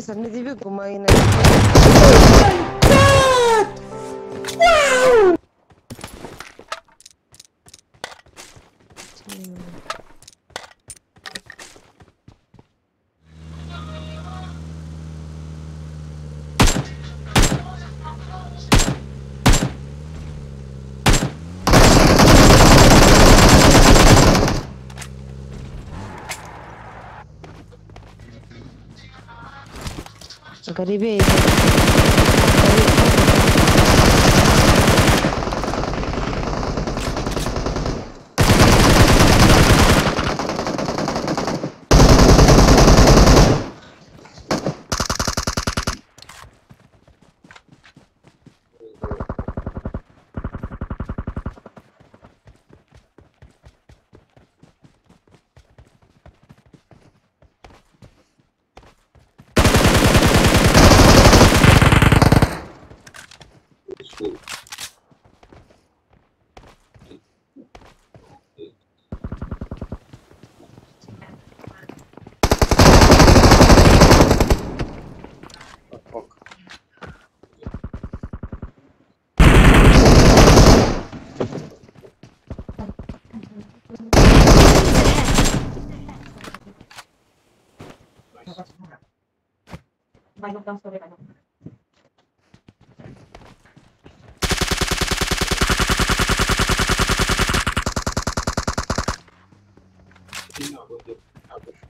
भी सबने दी भी घुमाई नहीं Garibeydi. ayudan sobre la luna. No,